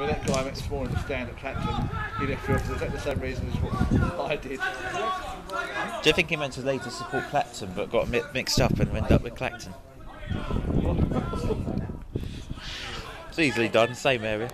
with that guy went small and stand at Clapton. He left field for exactly the same reason as what I did. Do you think he meant to later support Clapton but got mi- mixed up and ended up with Clacton? It's easily done, same area.